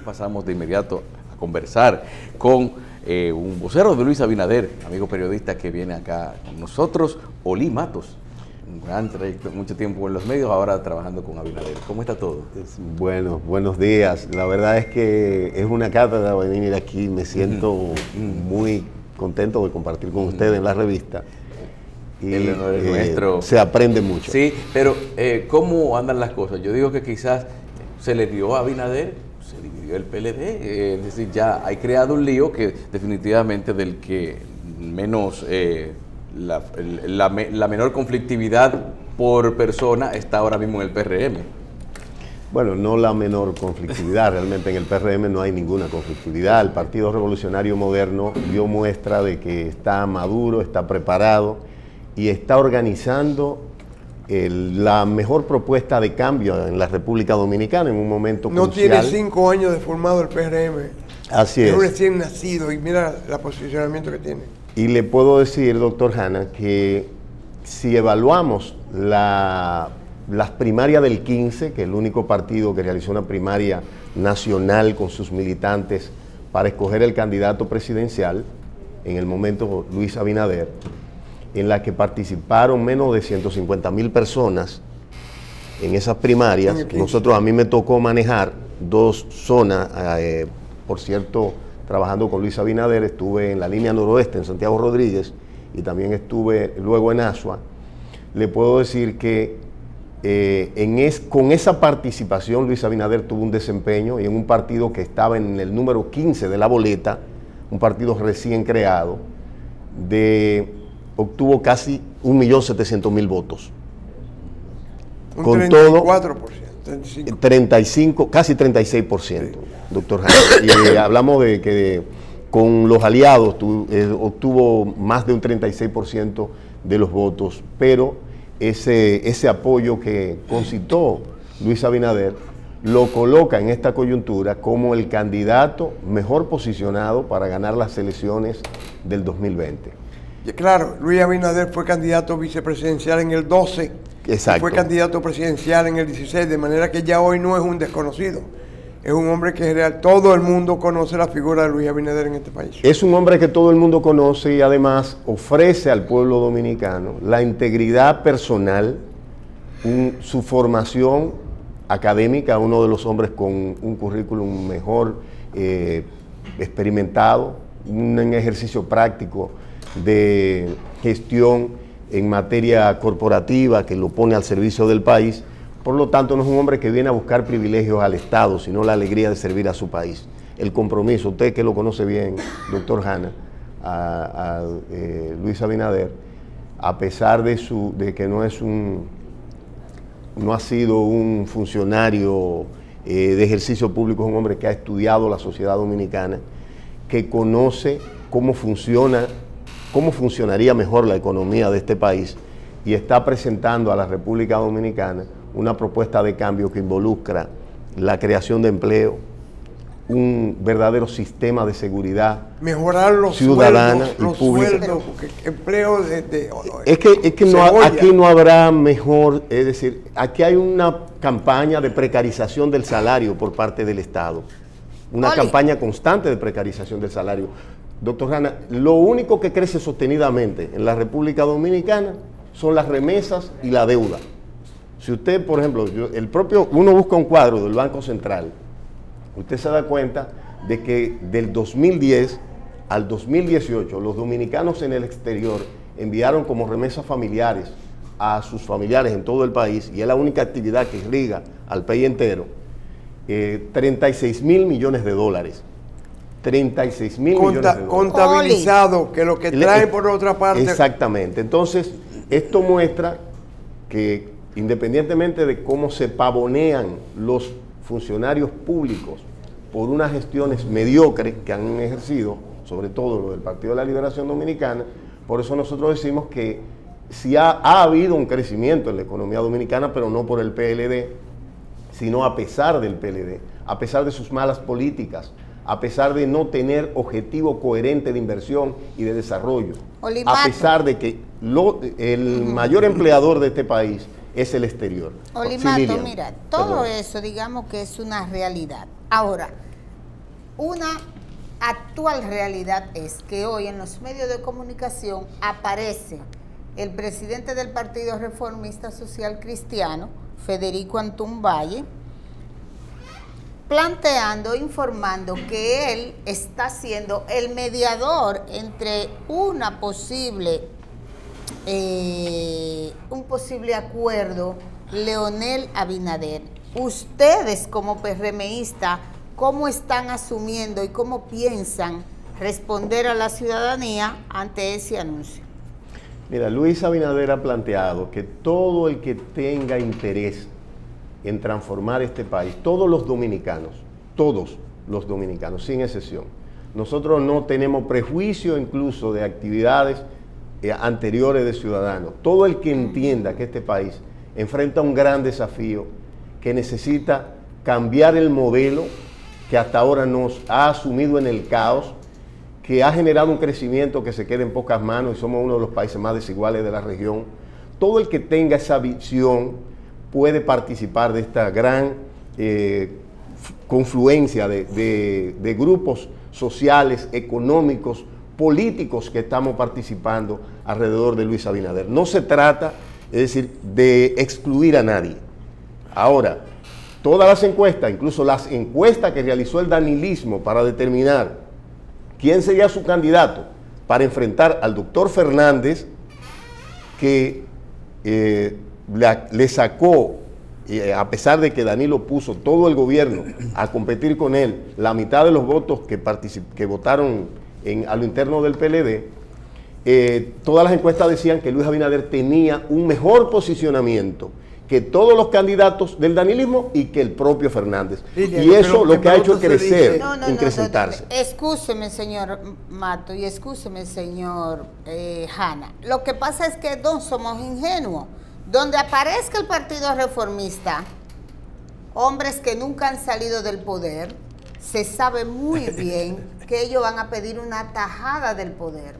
pasamos de inmediato a conversar con eh, un vocero de Luis Abinader, amigo periodista que viene acá con nosotros, Oli Matos. Un gran trayecto, mucho tiempo en los medios, ahora trabajando con Abinader. ¿Cómo está todo? Bueno, buenos días. La verdad es que es una cátedra venir aquí. Me siento muy contento de compartir con ustedes en la revista. Y, El honor es nuestro. Se aprende mucho. Sí, pero eh, ¿cómo andan las cosas? Yo digo que quizás se le dio a Abinader dividió el PLD, eh, es decir, ya hay creado un lío que definitivamente del que menos, eh, la, la, menor conflictividad por persona está ahora mismo en el PRM. Bueno, no la menor conflictividad, realmente en el PRM no hay ninguna conflictividad. El Partido Revolucionario Moderno dio muestra de que está maduro, está preparado y está organizando la mejor propuesta de cambio en la República Dominicana en un momento no tiene cinco años de formado el PRM. Así es. Es un recién nacido y mira el posicionamiento que tiene. Y le puedo decir, doctor Hanna, que si evaluamos la, las primarias del 15, que es el único partido que realizó una primaria nacional con sus militantes para escoger el candidato presidencial, en el momento Luis Abinader, en la que participaron menos de 150 mil personas en esas primarias. Nosotros, a mí me tocó manejar dos zonas, eh, por cierto, trabajando con Luis Abinader, estuve en la línea noroeste, en Santiago Rodríguez, y también estuve luego en Asua. Le puedo decir que eh, en es, con esa participación Luis Abinader tuvo un desempeño y en un partido que estaba en el número 15 de la boleta, un partido recién creado, de obtuvo casi 1.700.000 votos. Un Con 34%, todo, 35, casi 36%, doctor Y eh, hablamos de que con los aliados eh, obtuvo más de un 36% de los votos, pero ese, ese apoyo que concitó Luis Abinader lo coloca en esta coyuntura como el candidato mejor posicionado para ganar las elecciones del 2020. Claro, Luis Abinader fue candidato vicepresidencial en el 12. Exacto. Fue candidato presidencial en el 16, de manera que ya hoy no es un desconocido. Es un hombre que real, todo el mundo conoce la figura de Luis Abinader en este país. Es un hombre que todo el mundo conoce y además ofrece al pueblo dominicano la integridad personal, su formación académica, uno de los hombres con un currículum mejor eh, experimentado, un ejercicio práctico de gestión en materia corporativa que lo pone al servicio del país. Por lo tanto, no es un hombre que viene a buscar privilegios al Estado, sino la alegría de servir a su país. El compromiso, usted que lo conoce bien, doctor Hanna, a, eh, Luis Abinader, a pesar de, su, de que no es un, no ha sido un funcionario eh, de ejercicio público, es un hombre que ha estudiado la sociedad dominicana, que conoce cómo funciona cómo funcionaría mejor la economía de este país y está presentando a la República Dominicana una propuesta de cambio que involucra la creación de empleo, un verdadero sistema de seguridad mejorar los ciudadana sueldos, y pública. Sueldos, empleo de, es que, es que no, aquí no habrá mejor, es decir, aquí hay una campaña de precarización del salario por parte del Estado, una campaña constante de precarización del salario. Doctor Rana, lo único que crece sostenidamente en la República Dominicana son las remesas y la deuda. Si usted, por ejemplo, el propio, uno busca un cuadro del Banco Central, usted se da cuenta de que del 2010 al 2018 los dominicanos en el exterior enviaron como remesas familiares a sus familiares en todo el país, y es la única actividad que irriga al país entero, 36 eh, mil millones de dólares. 36 mil millones de dólares. Contabilizado, que lo que trae por otra parte. Exactamente. Entonces, esto muestra que independientemente de cómo se pavonean los funcionarios públicos por unas gestiones mediocres que han ejercido, sobre todo lo del Partido de la Liberación Dominicana, por eso nosotros decimos que sí ha, ha habido un crecimiento en la economía dominicana, pero no por el PLD, sino a pesar del PLD, a pesar de sus malas políticas, a pesar de no tener objetivo coherente de inversión y de desarrollo, a pesar de que el mayor empleador de este país es el exterior. Olimato, mira, todo eso digamos que es una realidad. Ahora, una actual realidad es que hoy en los medios de comunicación aparece el presidente del Partido Reformista Social Cristiano, Federico Antún Valle, planteando, informando que él está siendo el mediador entre una posible, eh, un posible acuerdo Leonel Abinader. Ustedes como PRMista, ¿cómo están asumiendo y cómo piensan responder a la ciudadanía ante ese anuncio? Mira, Luis Abinader ha planteado que todo el que tenga interés en transformar este país, todos los dominicanos, todos los dominicanos, sin excepción. Nosotros no tenemos prejuicio incluso de actividades eh, anteriores de ciudadanos. Todo el que entienda que este país enfrenta un gran desafío, que necesita cambiar el modelo que hasta ahora nos ha asumido en el caos, que ha generado un crecimiento que se queda en pocas manos y somos uno de los países más desiguales de la región. Todo el que tenga esa visión puede participar de esta gran eh, confluencia de, grupos sociales, económicos, políticos que estamos participando alrededor de Luis Abinader. No se trata, es decir, de excluir a nadie. Ahora, todas las encuestas, incluso las encuestas que realizó el danilismo para determinar quién sería su candidato para enfrentar al doctor Fernández, que eh, le, sacó, eh, a pesar de que Danilo puso todo el gobierno a competir con él, la mitad de los votos que, que votaron en, a lo interno del PLD, eh, todas las encuestas decían que Luis Abinader tenía un mejor posicionamiento que todos los candidatos del danilismo y que el propio Fernández. y eso lo que ha hecho es crecer, no, no, incrementarse. Excúseme, señor Mato, y excúseme, señor eh, Hanna. Lo que pasa es que no somos ingenuos. Donde aparezca el Partido Reformista, hombres que nunca han salido del poder, se sabe muy bien que ellos van a pedir una tajada del poder.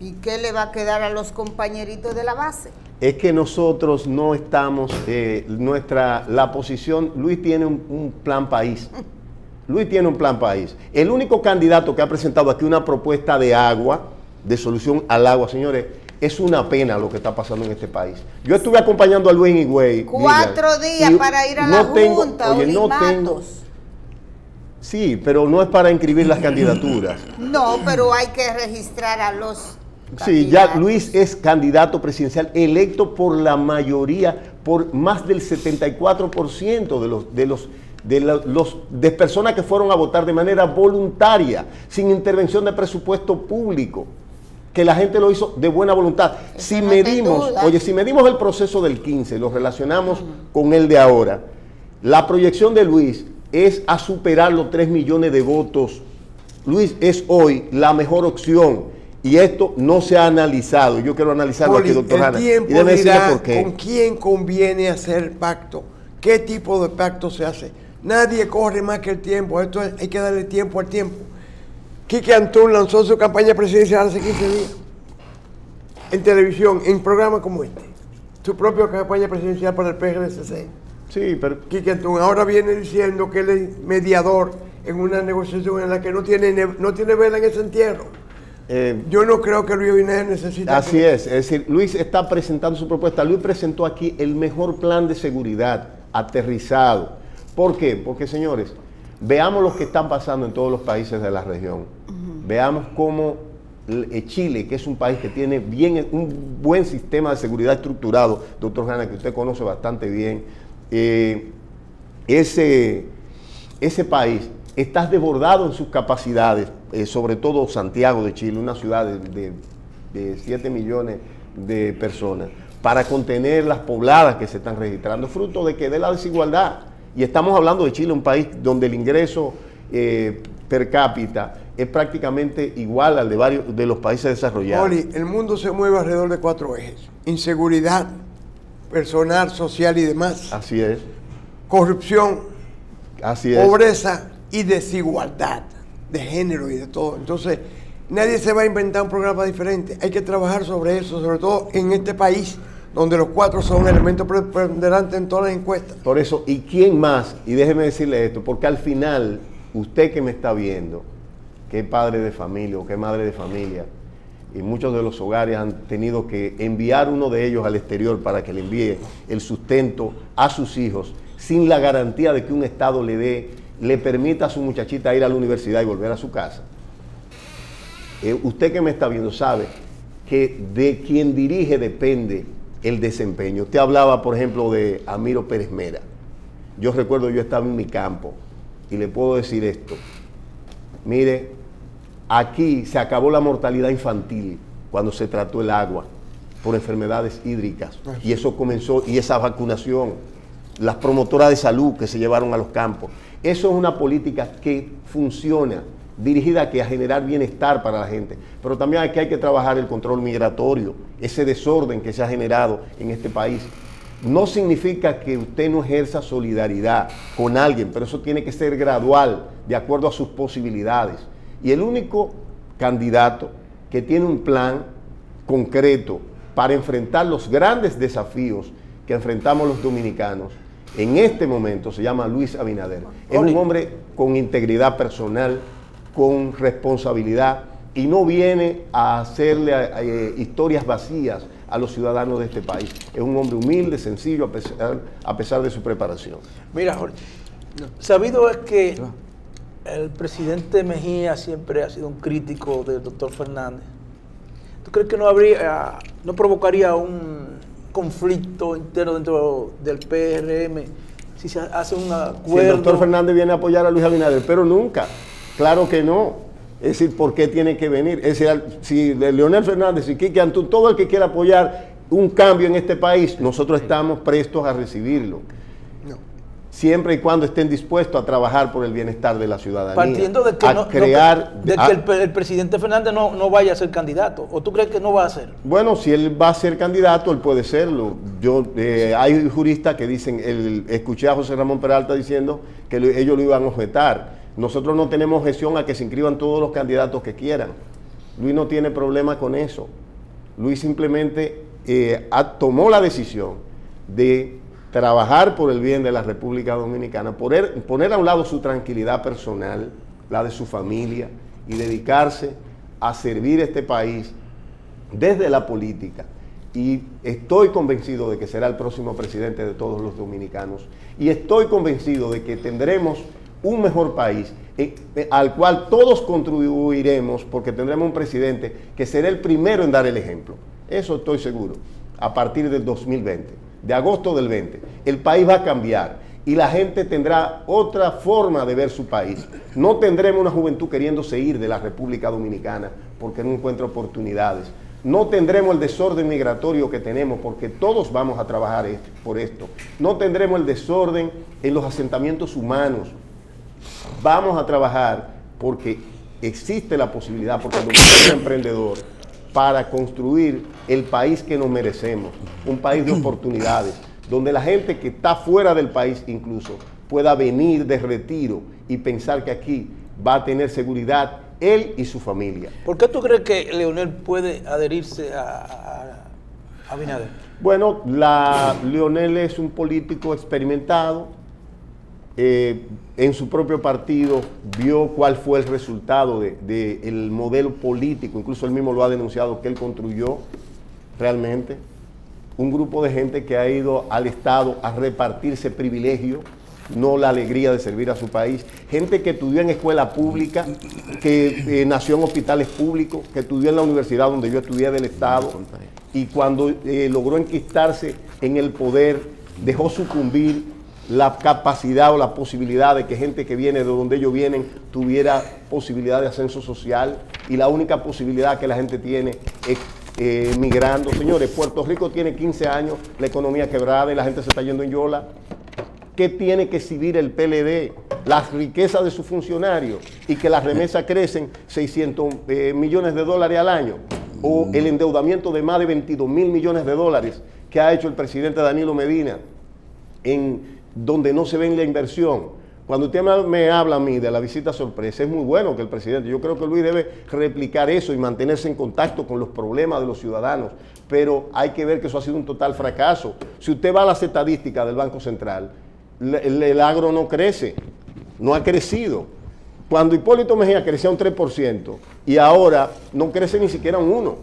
¿Y qué le va a quedar a los compañeritos de la base? Es que nosotros no estamos, eh, nuestra, la posición, Luis tiene un, un plan país. Luis tiene un plan país. El único candidato que ha presentado aquí una propuesta de agua, de solución al agua, señores, es una pena lo que está pasando en este país. Yo estuve acompañando a Luis Higüey. Cuatro días para ir a la Junta, oye, no tengo, Sí, pero no es para inscribir las candidaturas. No, pero hay que registrar a los Sí, ya Luis es candidato presidencial electo por la mayoría, por más del 74% de los, de los de, los, de personas que fueron a votar de manera voluntaria, sin intervención de presupuesto público que la gente lo hizo de buena voluntad. si medimos, oye, si medimos el proceso del 15, lo relacionamos con el de ahora, la proyección de Luis es a superar los 3 millones de votos. Luis es hoy la mejor opción. Y esto no se ha analizado. Yo quiero analizarlo aquí, doctor Hanna. Y dirá por qué. ¿Con quién conviene hacer pacto? ¿Qué tipo de pacto se hace? Nadie corre más que el tiempo. Esto hay que darle tiempo al tiempo. Quique Antún lanzó su campaña presidencial hace 15 días en televisión, en programas como este. Su propia campaña presidencial para el PRCC. Sí, pero... Quique Antún ahora viene diciendo que él es mediador en una negociación en la que no tiene, no tiene vela en ese entierro. Eh, Yo no creo que Luis Abinader necesite... Así es, es decir, Luis está presentando su propuesta. Luis presentó aquí el mejor plan de seguridad aterrizado. ¿Por qué? Porque, señores, veamos lo que están pasando en todos los países de la región Veamos cómo eh, Chile, que es un país que tiene bien, un buen sistema de seguridad estructurado, doctor Hanna, que usted conoce bastante bien, eh, ese, ese país está desbordado en sus capacidades, eh, sobre todo Santiago de Chile, una ciudad de, de, 7 millones de personas, para contener las pobladas que se están registrando, fruto de que de la desigualdad. Y estamos hablando de Chile, un país donde el ingreso per cápita es prácticamente igual al de varios de los países desarrollados. Oli, el mundo se mueve alrededor de cuatro ejes. Inseguridad personal, social y demás. Así es. Corrupción. Así es. Pobreza y desigualdad de género y de todo. Entonces, nadie se va a inventar un programa diferente. Hay que trabajar sobre eso, sobre todo en este país donde los cuatro son elementos preponderantes en todas las encuestas. Por eso, ¿y quién más? Y déjeme decirle esto, porque al final usted que me está viendo, es padre de familia o es madre de familia, y muchos de los hogares han tenido que enviar uno de ellos al exterior para que le envíe el sustento a sus hijos, sin la garantía de que un Estado le dé, le permita a su muchachita ir a la universidad y volver a su casa. Eh, usted que me está viendo sabe que de quien dirige depende el desempeño. Usted hablaba, por ejemplo, de Amiro Pérez Mera. Yo recuerdo, yo estaba en mi campo y le puedo decir esto. Mire, aquí se acabó la mortalidad infantil cuando se trató el agua por enfermedades hídricas. Y eso comenzó, y esa vacunación, las promotoras de salud que se llevaron a los campos. Eso es una política que funciona dirigida a, que a generar bienestar para la gente. Pero también aquí hay que trabajar el control migratorio, ese desorden que se ha generado en este país. No significa que usted no ejerza solidaridad con alguien, pero eso tiene que ser gradual, de acuerdo a sus posibilidades. Y el único candidato que tiene un plan concreto para enfrentar los grandes desafíos que enfrentamos los dominicanos en este momento se llama Luis Abinader. Es un hombre con integridad personal, con responsabilidad y no viene a hacerle eh, historias vacías a los ciudadanos de este país. Es un hombre humilde, sencillo, a pesar, a pesar de su preparación. Mira, Jorge, sabido es que el presidente Mejía siempre ha sido un crítico del doctor Fernández. ¿Tú crees que no habría, no provocaría un conflicto interno dentro del PRM si se hace un acuerdo? Si el doctor Fernández viene a apoyar a Luis Abinader, pero nunca. Claro que no. Es decir, ¿por qué tiene que venir? Es decir, si Leonel Fernández y Antún, todo el que quiera apoyar un cambio en este país, nosotros estamos prestos a recibirlo. Siempre y cuando estén dispuestos a trabajar por el bienestar de la ciudadanía. Partiendo de que, crear, de que el, presidente Fernández no, vaya a ser candidato. ¿O tú crees que no va a ser? Bueno, si él va a ser candidato, él puede serlo. Yo eh, Hay juristas que dicen, el, escuché a José Ramón Peralta diciendo que ellos lo iban a objetar nosotros no tenemos objeción a que se inscriban todos los candidatos que quieran. Luis no tiene problema con eso. Luis simplemente eh, tomó la decisión de trabajar por el bien de la República Dominicana, poner, a un lado su tranquilidad personal, la de su familia, y dedicarse a servir este país desde la política. Y estoy convencido de que será el próximo presidente de todos los dominicanos. Y estoy convencido de que tendremos un mejor país eh, eh, al cual todos contribuiremos porque tendremos un presidente que será el primero en dar el ejemplo. Eso estoy seguro, a partir del 2020, de agosto del 20. El país va a cambiar y la gente tendrá otra forma de ver su país. No tendremos una juventud queriéndose ir de la República Dominicana porque no encuentra oportunidades. No tendremos el desorden migratorio que tenemos porque todos vamos a trabajar por esto. No tendremos el desorden en los asentamientos humanos vamos a trabajar porque existe la posibilidad, porque el emprendedor, para construir el país que nos merecemos, un país de oportunidades, donde la gente que está fuera del país incluso pueda venir de retiro y pensar que aquí va a tener seguridad él y su familia. ¿Por qué tú crees que Leonel puede adherirse a, a, Binader? Bueno, la, Leonel es un político experimentado, eh, en su propio partido vio cuál fue el resultado del de, modelo político, incluso él mismo lo ha denunciado, que él construyó realmente. Un grupo de gente que ha ido al Estado a repartirse privilegio, no la alegría de servir a su país. Gente que estudió en escuela pública, que eh, nació en hospitales públicos, que estudió en la universidad donde yo estudié del Estado, y cuando eh, logró enquistarse en el poder, dejó sucumbir la capacidad o la posibilidad de que gente que viene de donde ellos vienen tuviera posibilidad de ascenso social y la única posibilidad que la gente tiene es eh, migrando. Señores, Puerto Rico tiene 15 años, la economía quebrada y la gente se está yendo en yola. ¿Qué tiene que exhibir el PLD? Las riquezas de sus funcionarios y que las remesas crecen 600 eh, millones de dólares al año o el endeudamiento de más de 22 mil millones de dólares que ha hecho el presidente Danilo Medina en donde no se ve la inversión. Cuando usted me habla a mí de la visita sorpresa, es muy bueno que el presidente, yo creo que Luis debe replicar eso y mantenerse en contacto con los problemas de los ciudadanos, pero hay que ver que eso ha sido un total fracaso. Si usted va a las estadísticas del Banco Central, el, agro no crece, no ha crecido. Cuando Hipólito Mejía crecía un 3% y ahora no crece ni siquiera un 1%.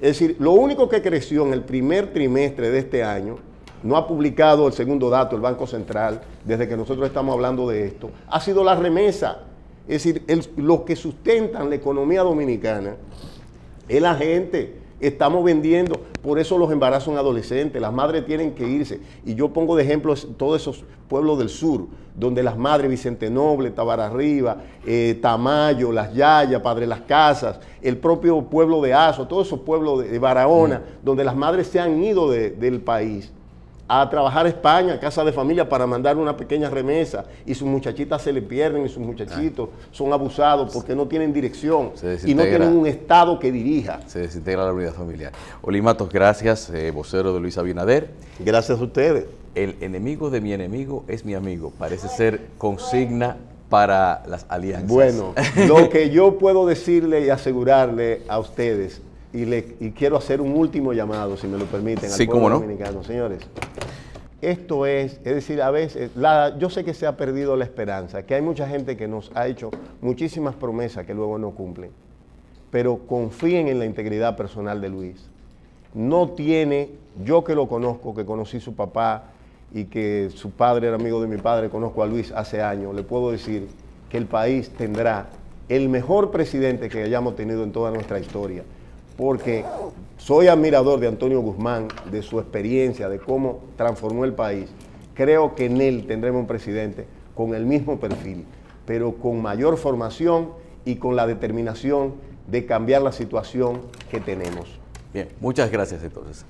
Es decir, lo único que creció en el primer trimestre de este año, no ha publicado el segundo dato el Banco Central desde que nosotros estamos hablando de esto, ha sido la remesa. Es decir, los que sustentan la economía dominicana es la gente estamos vendiendo, por eso los embarazos adolescentes, las madres tienen que irse. Y yo pongo de ejemplo todos esos pueblos del sur, donde las madres, Vicente Noble, Tabararriba, eh, Tamayo, Las Yayas, Padre Las Casas, el propio pueblo de Azo, todos esos pueblos de, Barahona, mm. donde las madres se han ido del país a trabajar a España, casa de familia, para mandar una pequeña remesa y sus muchachitas se le pierden y sus muchachitos son abusados porque no tienen dirección y no tienen un Estado que dirija. Se desintegra la unidad familiar. Olimatos, gracias, eh, vocero de Luis Abinader. Gracias a ustedes. El enemigo de mi enemigo es mi amigo. Parece ser consigna para las alianzas. Bueno, lo que yo puedo decirle y asegurarle a ustedes y, quiero hacer un último llamado, si me lo permiten, al pueblo dominicano. Señores, esto es, es decir, a veces, yo sé que se ha perdido la esperanza, que hay mucha gente que nos ha hecho muchísimas promesas que luego no cumplen, pero confíen en la integridad personal de Luis. No tiene, yo que lo conozco, que conocí su papá y que su padre era amigo de mi padre, conozco a Luis hace años, le puedo decir que el país tendrá el mejor presidente que hayamos tenido en toda nuestra historia porque soy admirador de Antonio Guzmán, de su experiencia, de cómo transformó el país. Creo que en él tendremos un presidente con el mismo perfil, pero con mayor formación y con la determinación de cambiar la situación que tenemos. Bien, muchas gracias entonces.